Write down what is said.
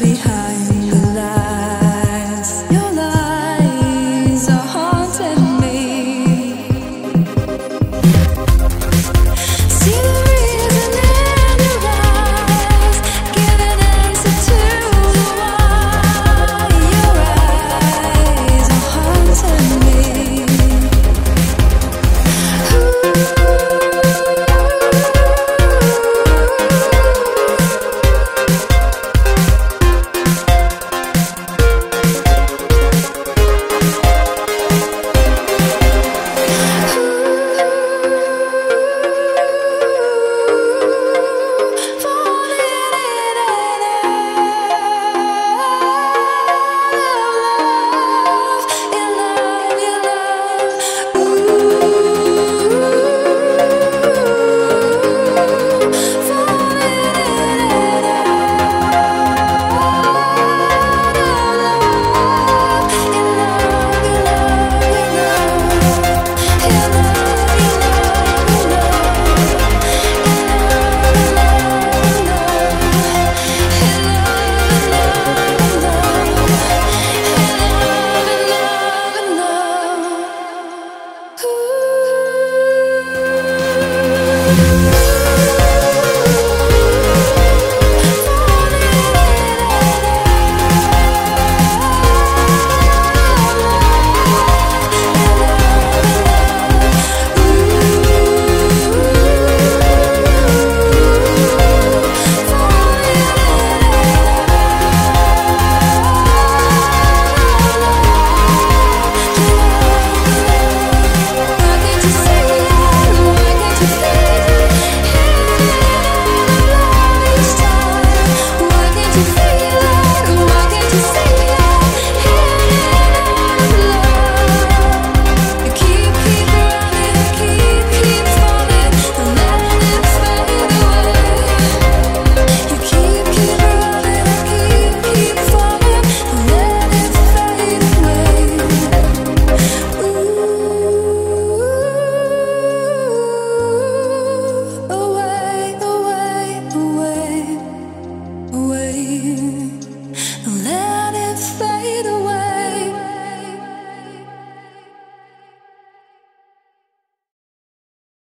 behind